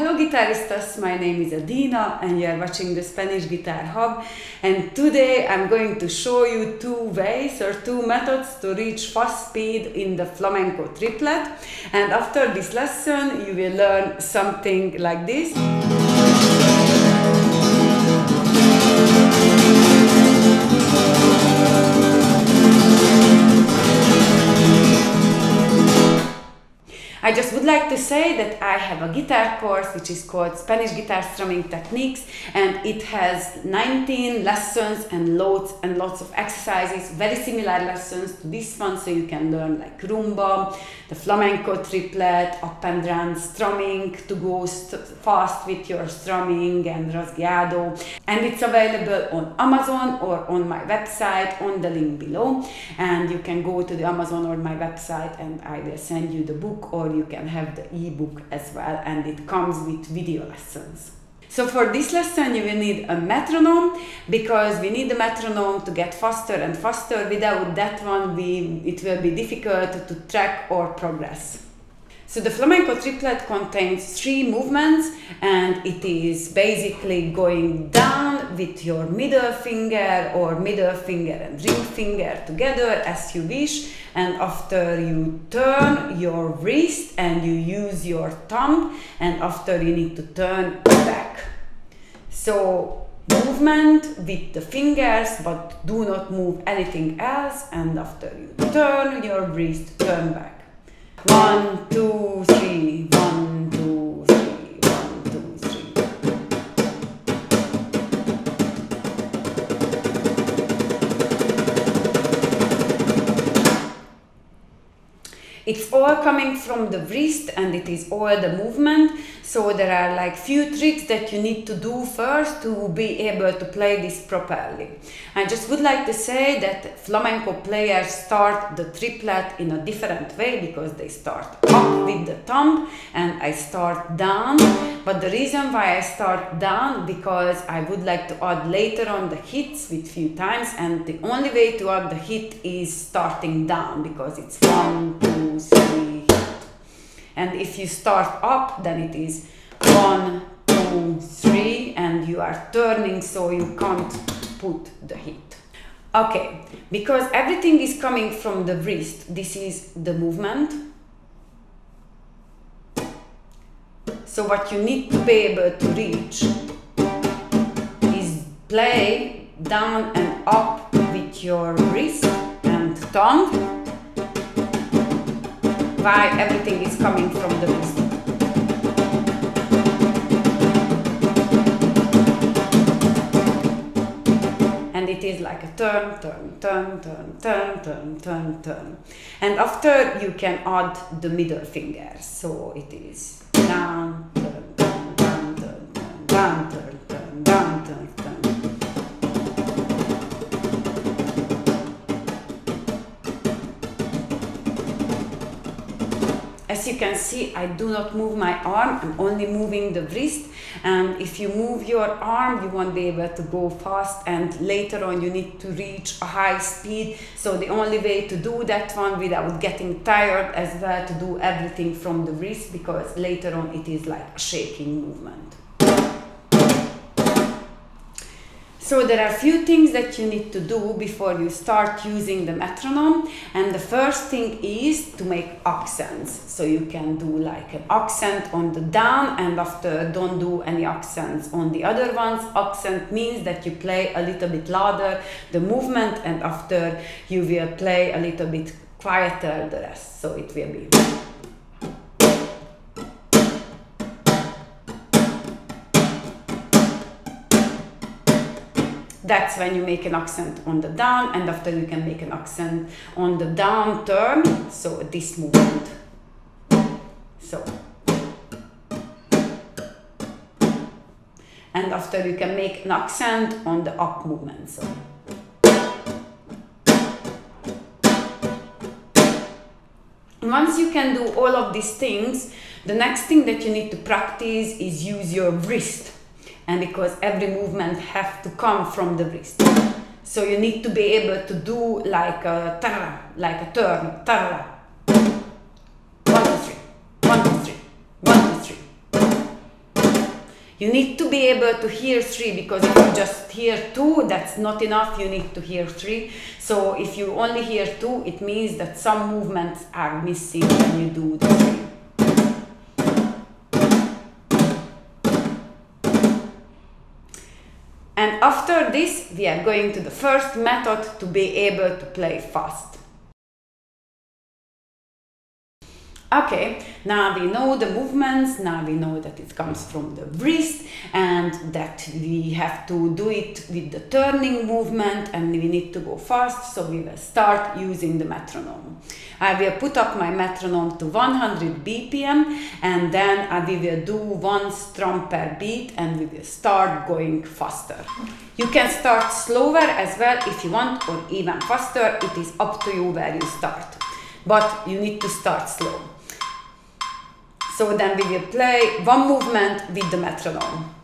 Hello guitaristas, my name is Edina and you are watching the Spanish Guitar Hub and today I'm going to show you two ways or two methods to reach fast speed in the flamenco triplet and after this lesson you will learn something like this. I just would like to say that I have a guitar course which is called Spanish Guitar Strumming Techniques and it has 19 lessons and loads and lots of exercises, very similar lessons to this one so you can learn like rumba, the flamenco triplet, up and down strumming to go st fast with your strumming and rasgueado and it's available on Amazon or on my website on the link below. And you can go to the Amazon or my website and I will send you the book or you can have the ebook as well and it comes with video lessons. So for this lesson you will need a metronome because we need the metronome to get faster and faster. Without that one we, it will be difficult to track our progress. So the flamenco triplet contains three movements and it is basically going down with your middle finger or middle finger and ring finger together as you wish and after you turn your wrist and you use your thumb and after you need to turn back. So movement with the fingers but do not move anything else and after you turn your wrist turn back. One, two, three, It's all coming from the wrist and it is all the movement so there are like few tricks that you need to do first to be able to play this properly. I just would like to say that flamenco players start the triplet in a different way because they start up with the thumb and I start down. But the reason why I start down because I would like to add later on the hits with few times and the only way to add the hit is starting down because it's one, two, three, and if you start up then it is one two three and you are turning so you can't put the hit okay because everything is coming from the wrist this is the movement. So what you need to be able to reach is play down and up with your wrist and thumb why everything is coming from the wrist. And it is like a turn, turn, turn, turn, turn, turn, turn, turn. And after you can add the middle finger. So it is down, turn, down, turn, turn, down, turn, As you can see, I do not move my arm, I'm only moving the wrist. And if you move your arm, you won't be able to go fast and later on you need to reach a high speed. So the only way to do that one without getting tired as well to do everything from the wrist because later on it is like a shaking movement. So there are a few things that you need to do before you start using the metronome and the first thing is to make accents. So you can do like an accent on the down and after don't do any accents on the other ones. Accent means that you play a little bit louder the movement and after you will play a little bit quieter the rest. So it will be that's when you make an accent on the down and after you can make an accent on the down turn so this movement. So. And after you can make an accent on the up movement so. Once you can do all of these things the next thing that you need to practice is use your wrist and because every movement have to come from the wrist. So you need to be able to do like a tarra, like a turn, tarra. One, two, three, one, two, three, one, two, three. You need to be able to hear three because if you just hear two, that's not enough. You need to hear three. So if you only hear two, it means that some movements are missing when you do the three. After this, we are going to the first method to be able to play fast. Okay, now we know the movements, now we know that it comes from the wrist and that we have to do it with the turning movement and we need to go fast, so we will start using the metronome. I will put up my metronome to 100 BPM and then I will do one strum per beat and we will start going faster. You can start slower as well if you want or even faster, it is up to you where you start. But you need to start slow. So then we will play one movement with the metronome.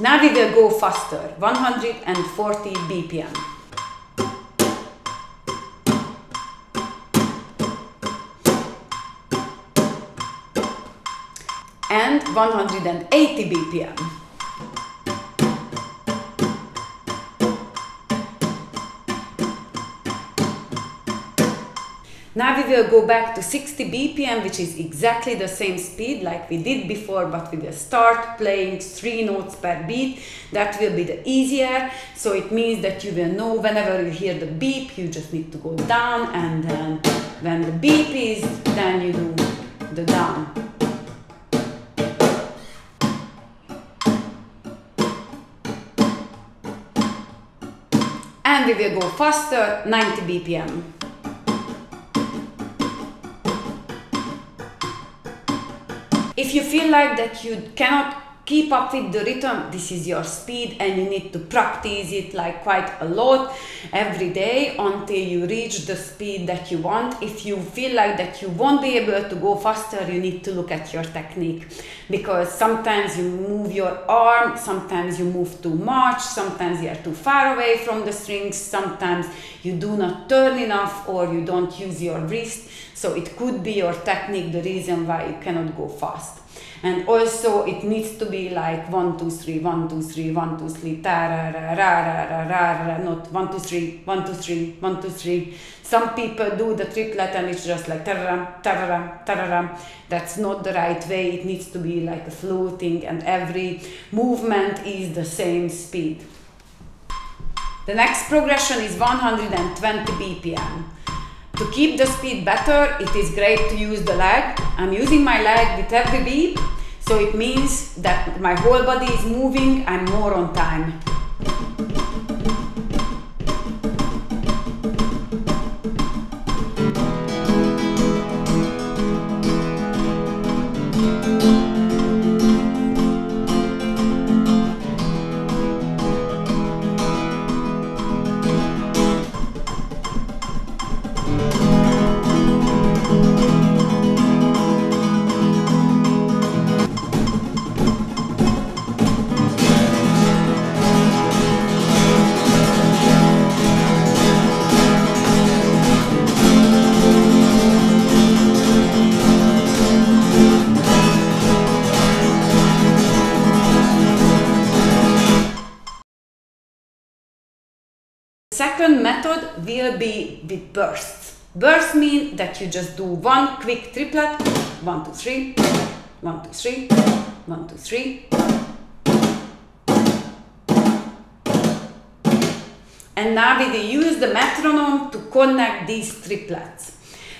Now we will go faster, 140 BPM. And 180 BPM. Now we will go back to 60 BPM, which is exactly the same speed like we did before, but we will start playing three notes per beat. That will be the easier. So it means that you will know whenever you hear the beep, you just need to go down and then when the beep is, then you do the down. And we will go faster 90 bpm if you feel like that you cannot keep up with the rhythm. This is your speed and you need to practice it like quite a lot every day until you reach the speed that you want. If you feel like that you won't be able to go faster you need to look at your technique. Because sometimes you move your arm sometimes you move too much sometimes you are too far away from the strings sometimes you do not turn enough or you don't use your wrist. So it could be your technique the reason why you cannot go fast and also it needs to be like one two three one two three one two three ta ra ra ra ra ra ra ra not one two three one two three one two three. Some people do the triplet and it's just like tararam tararam tararam that's not the right way. It needs to be like a floating and every movement is the same speed. The next progression is 120 bpm to keep the speed better, it is great to use the leg. I'm using my leg with every beat, so it means that my whole body is moving, I'm more on time. Second method will be with bursts. Bursts mean that you just do one quick triplet, one, two, three, one, two, three, one, two, three. And now we will use the metronome to connect these triplets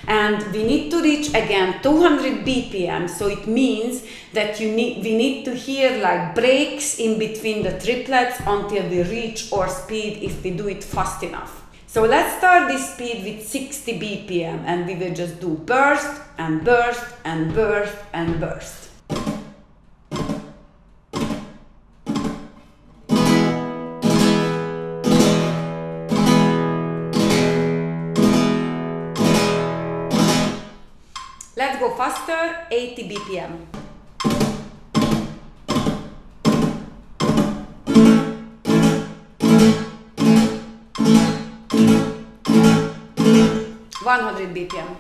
and we need to reach again 200 bpm so it means that you need we need to hear like breaks in between the triplets until we reach our speed if we do it fast enough. So let's start this speed with 60 bpm and we will just do burst and burst and burst and burst Let's go faster, 80 BPM. One hundred BPM.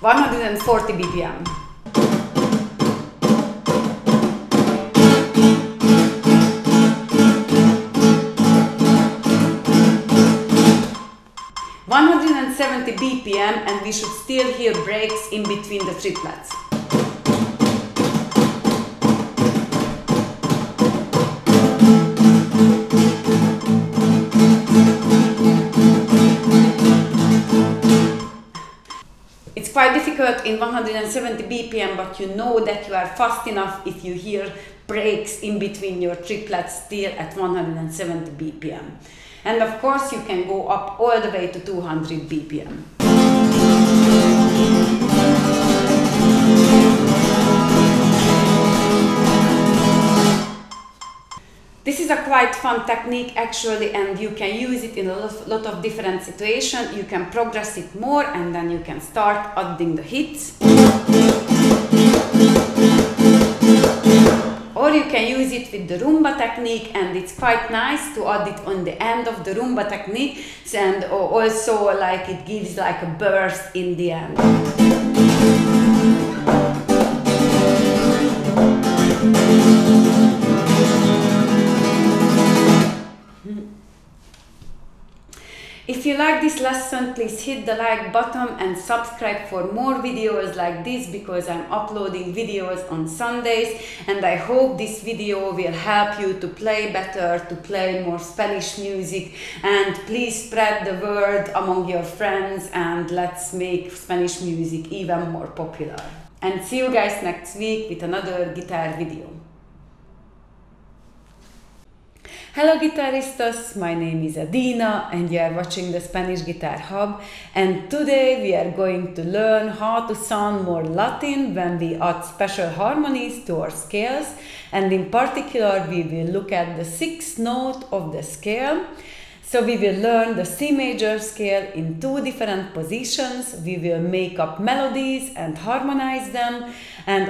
One hundred and forty BPM. BPM and we should still hear breaks in between the triplets. It's quite difficult in 170 BPM, but you know that you are fast enough if you hear breaks in between your triplets still at 170 BPM. And of course, you can go up all the way to 200 BPM. Quite fun technique actually and you can use it in a lot of different situations. You can progress it more and then you can start adding the hits. Or you can use it with the rumba technique and it's quite nice to add it on the end of the rumba technique and also like it gives like a burst in the end. If you like this lesson, please hit the like button and subscribe for more videos like this because I'm uploading videos on Sundays and I hope this video will help you to play better, to play more Spanish music and please spread the word among your friends and let's make Spanish music even more popular. And see you guys next week with another guitar video. Hello guitaristas, my name is Edina and you are watching the Spanish Guitar Hub. And today we are going to learn how to sound more Latin when we add special harmonies to our scales. And in particular we will look at the sixth note of the scale. So we will learn the C major scale in two different positions, we will make up melodies and harmonize them. And